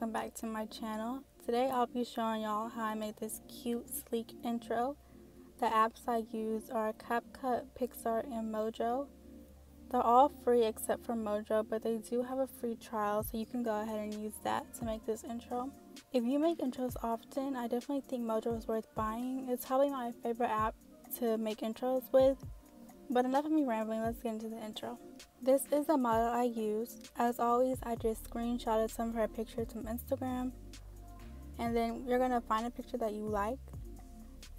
welcome back to my channel. Today I'll be showing y'all how I made this cute sleek intro. The apps I use are CapCut, PicsArt, and Mojo. They're all free except for Mojo, but they do have a free trial so you can go ahead and use that to make this intro. If you make intros often, I definitely think Mojo is worth buying. It's probably my favorite app to make intros with. But enough of me rambling, let's get into the intro. This is the model I use. As always, I just screenshotted some of her pictures from Instagram. And then you're going to find a picture that you like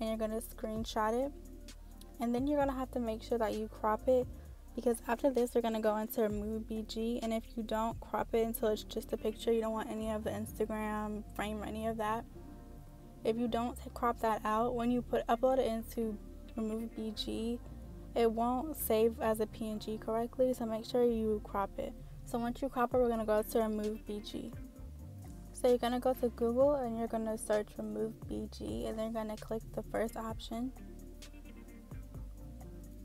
and you're going to screenshot it. And then you're going to have to make sure that you crop it because after this you're going to go into remove BG and if you don't crop it until it's just a picture, you don't want any of the Instagram frame or any of that. If you don't crop that out, when you put upload it into remove BG, it won't save as a PNG correctly, so make sure you crop it. So once you crop it, we're gonna go to remove BG. So you're gonna go to Google and you're gonna search remove BG and then you're gonna click the first option.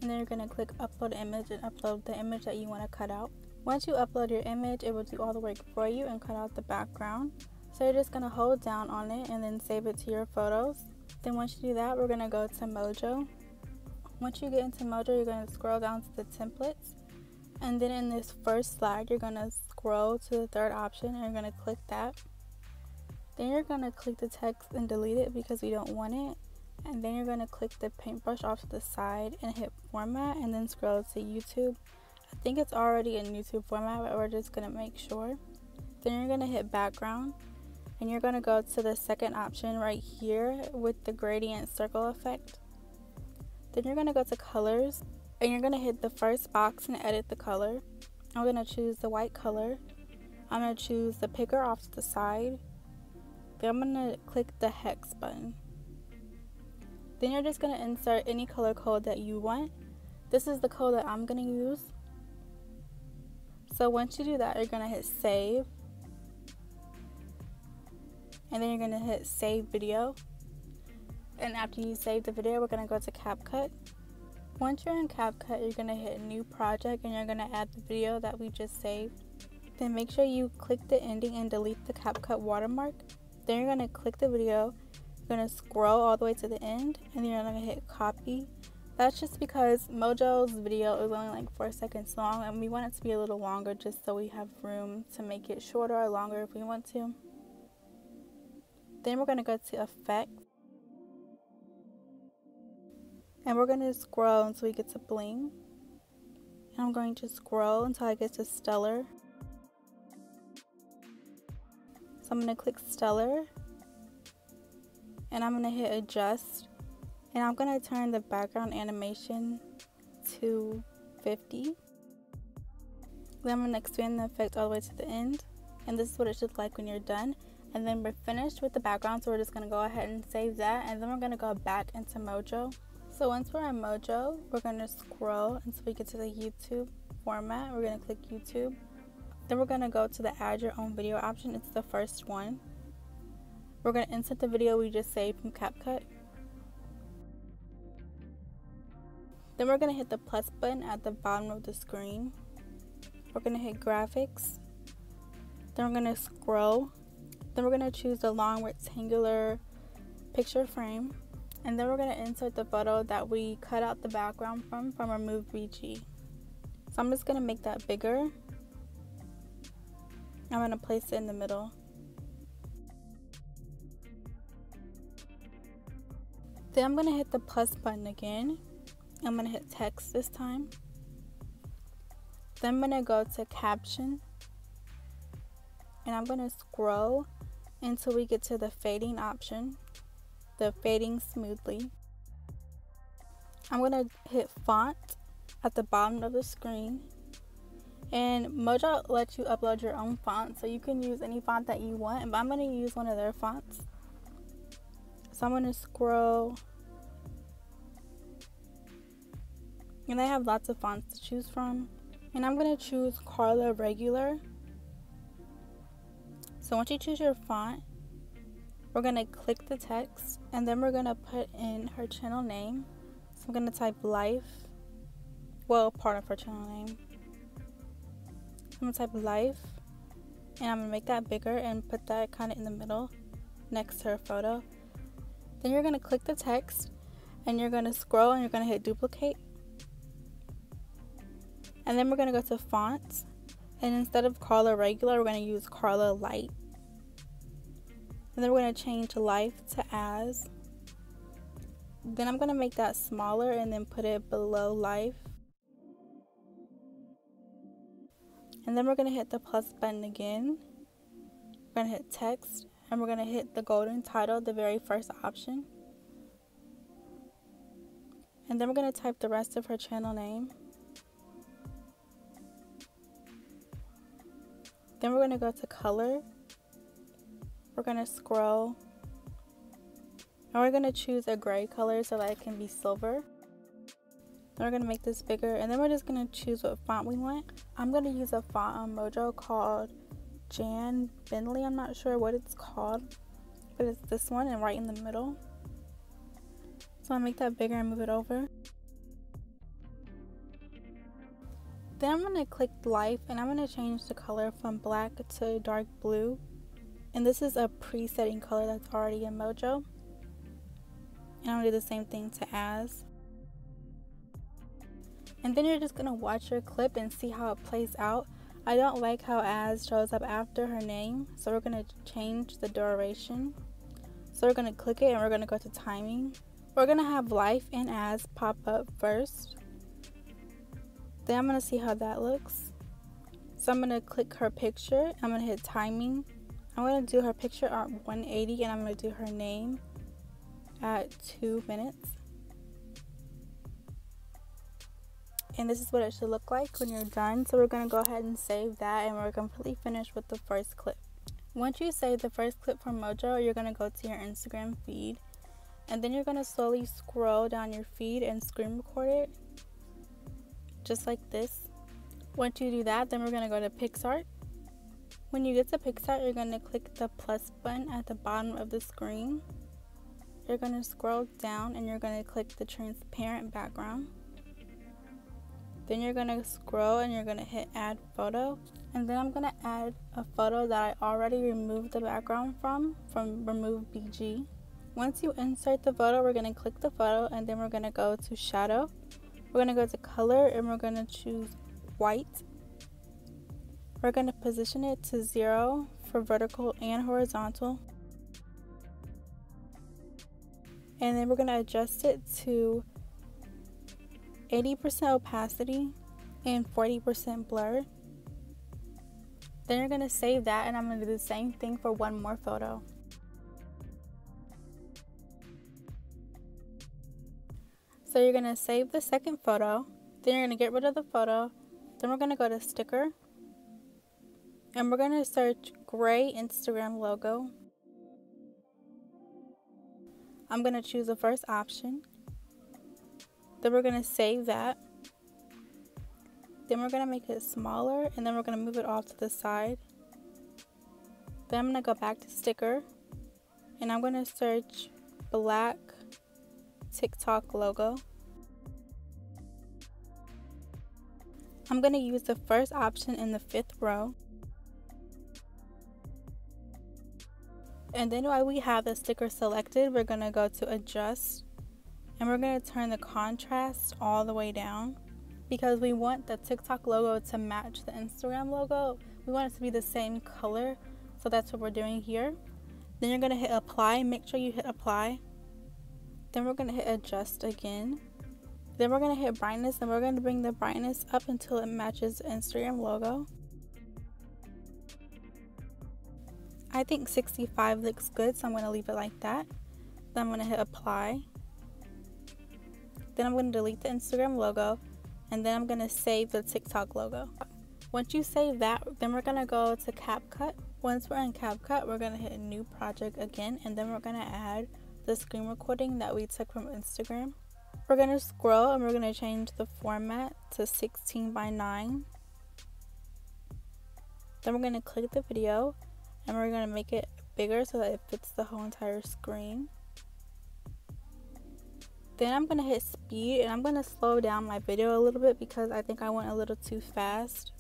And then you're gonna click upload image and upload the image that you wanna cut out. Once you upload your image, it will do all the work for you and cut out the background. So you're just gonna hold down on it and then save it to your photos. Then once you do that, we're gonna go to Mojo once you get into Mojo, you're going to scroll down to the templates. And then in this first slide, you're going to scroll to the third option and you're going to click that. Then you're going to click the text and delete it because we don't want it. And then you're going to click the paintbrush off to the side and hit format and then scroll to YouTube. I think it's already in YouTube format, but we're just going to make sure. Then you're going to hit background and you're going to go to the second option right here with the gradient circle effect. Then you're going to go to colors and you're going to hit the first box and edit the color. I'm going to choose the white color. I'm to choose the picker off to the side. Then I'm to click the hex button. Then you're just going to insert any color code that you want. This is the code that I'm going to use. So once you do that, you're going to hit save. And then you're going to hit save video and after you save the video we're going to go to CapCut. Once you're in CapCut you're going to hit new project and you're going to add the video that we just saved. Then make sure you click the ending and delete the CapCut watermark. Then you're going to click the video, you're going to scroll all the way to the end and then you're going to hit copy. That's just because Mojo's video is only like 4 seconds long and we want it to be a little longer just so we have room to make it shorter or longer if we want to. Then we're going to go to effects and we're going to scroll until we get to bling. And I'm going to scroll until I get to stellar. So I'm going to click stellar. And I'm going to hit adjust. And I'm going to turn the background animation to 50. Then I'm going to expand the effect all the way to the end. And this is what it should look like when you're done. And then we're finished with the background, so we're just going to go ahead and save that. And then we're going to go back into Mojo. So once we're on Mojo, we're going to scroll until we get to the YouTube format. We're going to click YouTube. Then we're going to go to the add your own video option. It's the first one. We're going to insert the video we just saved from CapCut. Then we're going to hit the plus button at the bottom of the screen. We're going to hit graphics. Then we're going to scroll. Then we're going to choose the long rectangular picture frame and then we're going to insert the photo that we cut out the background from from remove BG. So I'm just going to make that bigger. I'm going to place it in the middle. Then I'm going to hit the plus button again. I'm going to hit text this time. Then I'm going to go to caption. And I'm going to scroll until we get to the fading option the fading smoothly. I'm going to hit font at the bottom of the screen. And Mojo lets you upload your own font, so you can use any font that you want. But I'm going to use one of their fonts. So I'm going to scroll. And they have lots of fonts to choose from. And I'm going to choose Carla Regular. So once you choose your font, we're going to click the text and then we're going to put in her channel name. So I'm going to type life. Well, part of her channel name. I'm going to type life. and I'm gonna make that bigger and put that kind of in the middle next to her photo. Then you're gonna click the text and you're gonna scroll and you're gonna hit duplicate. And then we're gonna go to fonts and instead of Carla regular, we're gonna use Carla light. And then we're gonna change life to as. Then I'm gonna make that smaller and then put it below life. And then we're going to hit the plus button again. We're going to hit text and we're going to hit the golden title, the very first option. And then we're going to type the rest of her channel name. Then we're going to go to color. We're going to scroll. And we're going to choose a gray color so that it can be silver. Then we're going to make this bigger and then we're just going to choose what font we want. I'm going to use a font on Mojo called Jan Bentley. I'm not sure what it's called, but it's this one and right in the middle. So I'll make that bigger and move it over. Then I'm going to click life and I'm going to change the color from black to dark blue. And this is a presetting color that's already in Mojo. And I'm to do the same thing to as and then you're just gonna watch your clip and see how it plays out. I don't like how as shows up after her name, so we're gonna change the duration. So we're gonna click it and we're gonna go to timing. We're gonna have life and as pop up first. Then I'm gonna see how that looks. So I'm gonna click her picture. I'm gonna hit timing. I'm gonna do her picture at 180 and I'm gonna do her name at two minutes. and this is what it should look like when you're done. So we're going to go ahead and save that and we're completely finished with the first clip. Once you save the first clip from mojo you're going to go to your instagram feed and then you're going to slowly scroll down your feed and screen record it just like this. Once you do that then we're going to go to PicsArt when you get to PicsArt you're going to click the plus button at the bottom of the screen you're going to scroll down and you're going to click the transparent background then you're going to scroll and you're going to hit add photo. And then I'm going to add a photo that I already removed the background from, from remove BG. Once you insert the photo, we're going to click the photo and then we're going to go to shadow. We're going to go to color and we're going to choose white. We're going to position it to zero for vertical and horizontal. And then we're going to adjust it to 80% opacity and 40% blur. Then you're gonna save that and I'm gonna do the same thing for one more photo. So you're gonna save the second photo, then you're gonna get rid of the photo, then we're gonna go to sticker, and we're gonna search gray Instagram logo. I'm gonna choose the first option then we're going to save that. Then we're going to make it smaller and then we're going to move it off to the side. Then I'm going to go back to sticker and I'm going to search black TikTok logo. I'm going to use the first option in the fifth row. And then while we have the sticker selected, we're to go to adjust and we're to turn the contrast all the way down because we want the TikTok logo to match the Instagram logo. We want it to be the same color. So that's what we're doing here. Then you're to hit apply. Make sure you hit apply. Then we're to hit adjust again. Then we're to hit brightness and we're to bring the brightness up until it matches the Instagram logo. I think 65 looks good, so I'm going to leave it like that. Then I'm going to hit apply. Then I'm going to delete the Instagram logo and then I'm going to save the TikTok logo. Once you save that, then we're going to go to CapCut. Once we're in CapCut, we're going to hit new project again and then we're going to add the screen recording that we took from Instagram. We're going to scroll and we're going to change the format to 16 by 9. Then we're going to click the video and we're going to make it bigger so that it fits the whole entire screen. Then I'm going to hit speed and I'm going to slow down my video a little bit because I think I went a little too fast.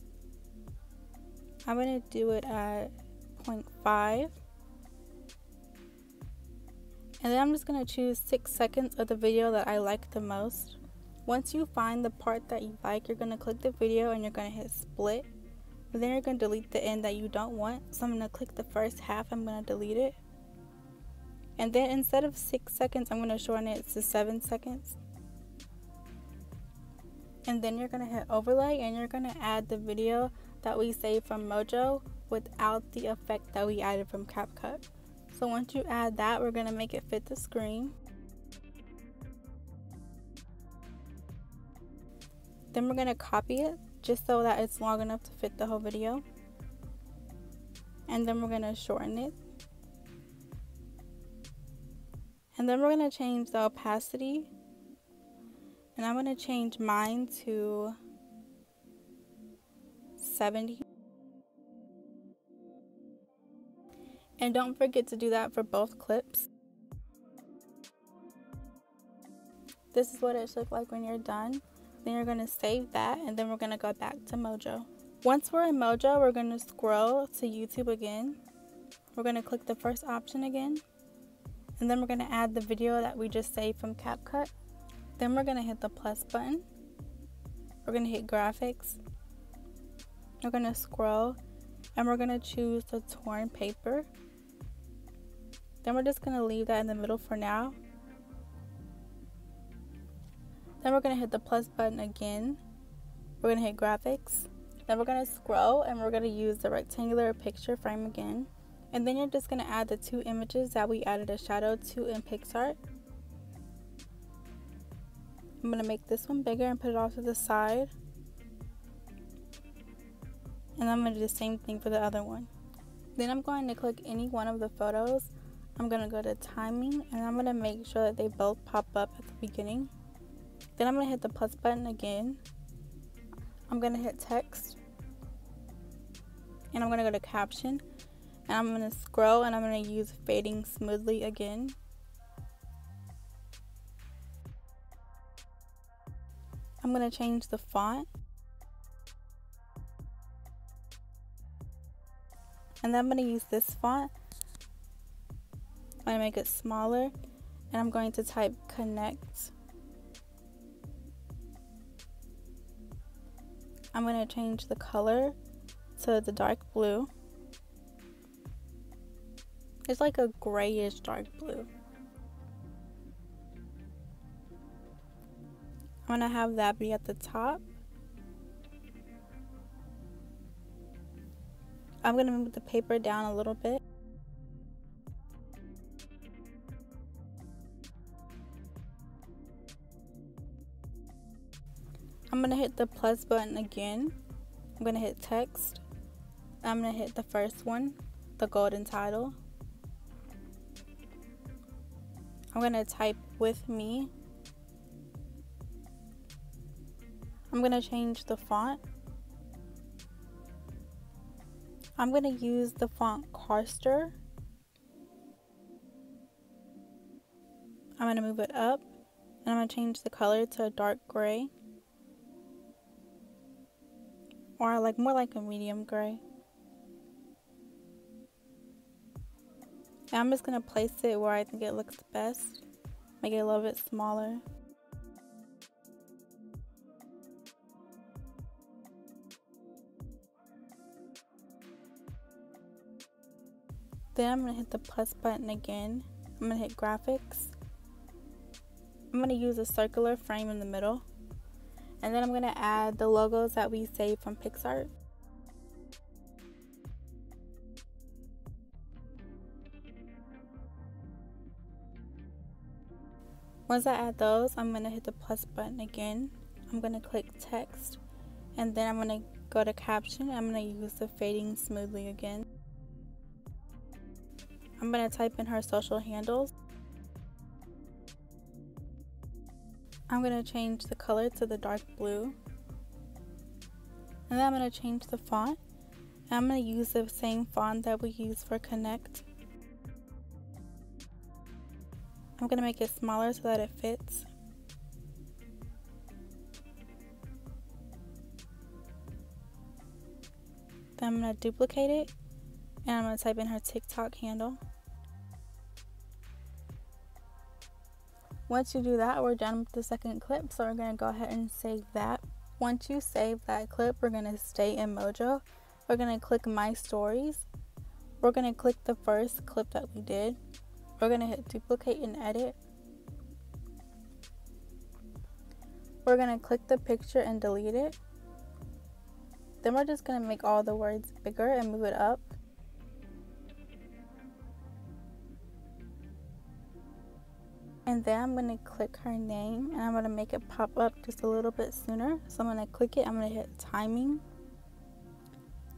I'm going to do it at 0.5. And then I'm just going to choose 6 seconds of the video that I like the most. Once you find the part that you like, you're going to click the video and you're going to hit split. Then you're going to delete the end that you don't want. So I'm going to click the first half, I'm going to delete it. And then instead of 6 seconds, I'm going to shorten it to 7 seconds. And then you're going to hit overlay and you're going to add the video that we saved from Mojo without the effect that we added from CapCut. So once you add that, we're going to make it fit the screen. Then we're going to copy it just so that it's long enough to fit the whole video. And then we're going to shorten it. And then we're going to change the opacity. And I'm going to change mine to 70. And don't forget to do that for both clips. This is what it should look like when you're done. Then you're going to save that and then we're going to go back to Mojo. Once we're in Mojo, we're going to scroll to YouTube again. We're going to click the first option again. And then we're going to add the video that we just saved from CapCut. Then we're going to hit the plus button. We're going to hit graphics. We're going to scroll and we're going to choose the torn paper. Then we're just going to leave that in the middle for now. Then we're to hit the plus button again. We're to hit graphics. Then we're to scroll and we're to use the rectangular picture frame again. And then you're just to add the two images that we added a shadow to in PicsArt. I'm to make this one bigger and put it off to the side. And I'm to do the same thing for the other one. Then I'm going to click any one of the photos. I'm to go to timing and I'm to make sure that they both pop up at the beginning. Then I'm going to hit the plus button again. I'm going to hit text. And I'm going to go to caption. And I'm going to scroll and I'm going to use fading smoothly again. I'm going to change the font. And then I'm going to use this font. I'm going to make it smaller. And I'm going to type connect. I'm going to change the color to the dark blue. It's like a grayish dark blue. I'm going to have that be at the top. I'm going to move the paper down a little bit. I'm going to hit the plus button again. I'm going to hit text. I'm going to hit the first one, the golden title. I'm going to type with me. I'm going to change the font. I'm going to use the font Carster. I'm going to move it up and I'm going to change the color to a dark gray or like more like a medium gray. And I'm just going to place it where I think it looks best, make it a little bit smaller. Then I'm going to hit the plus button again. I'm going to hit graphics. I'm going to use a circular frame in the middle. And then I'm going to add the logos that we saved from PicsArt. Once I add those, I'm going to hit the plus button again. I'm going to click text. And then I'm going to go to caption. I'm going to use the fading smoothly again. I'm going to type in her social handles. I'm going to change the color to the dark blue. And then I'm going to change the font. And I'm going to use the same font that we use for Connect. I'm going to make it smaller so that it fits. Then I'm going to duplicate it and I'm going to type in her TikTok handle. Once you do that, we're done with the second clip, so we're going to go ahead and save that. Once you save that clip, we're going to stay in Mojo. We're going to click My Stories. We're going to click the first clip that we did. We're going to hit Duplicate and Edit. We're going to click the picture and delete it. Then we're just going to make all the words bigger and move it up. And then I'm going to click her name and I'm going to make it pop up just a little bit sooner. So I'm going to click it, I'm going to hit timing.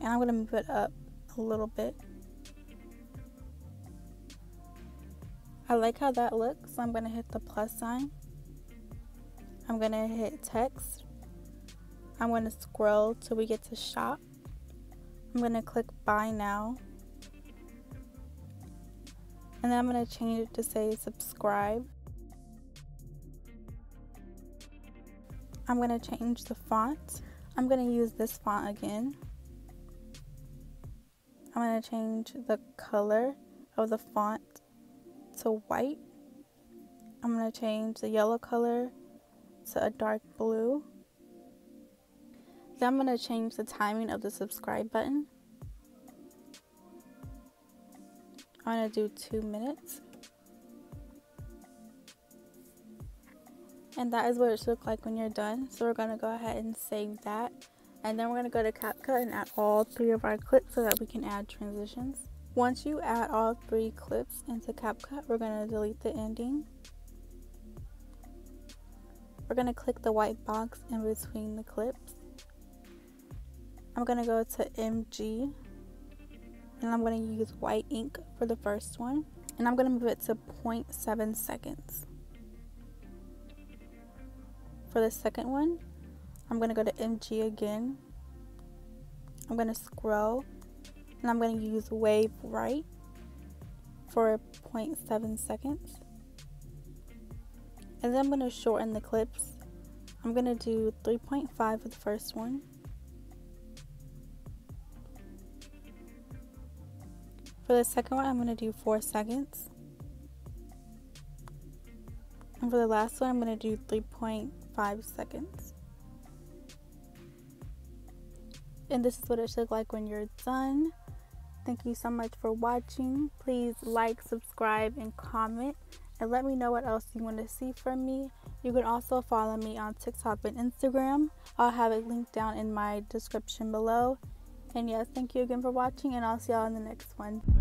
And I'm going to move it up a little bit. I like how that looks. So I'm going to hit the plus sign. I'm going to hit text I'm going to scroll till we get to shop. I'm going to click buy now. And then I'm going to change it to say subscribe. I'm going to change the font. I'm going to use this font again. I'm going to change the color of the font to white. I'm going to change the yellow color to a dark blue. Then I'm going to change the timing of the subscribe button. I'm going to do two minutes. And that is what it should look like when you're done. So we're going to go ahead and save that. And then we're going to go to CapCut and add all three of our clips so that we can add transitions. Once you add all three clips into CapCut, we're going to delete the ending. We're going to click the white box in between the clips. I'm going to go to MG and I'm going to use white ink for the first one and I'm going to move it to 0.7 seconds. For the second one, I'm going to go to MG again. I'm going to scroll and I'm going to use wave right for 0.7 seconds. And then I'm going to shorten the clips. I'm going to do 3.5 for the first one. For the second one, I'm going to do 4 seconds. And for the last one, I'm going to do 3.5 seconds. And this is what it should look like when you're done. Thank you so much for watching. Please like, subscribe, and comment. And let me know what else you want to see from me. You can also follow me on TikTok and Instagram. I'll have it linked down in my description below. And yes, thank you again for watching, and I'll see y'all in the next one.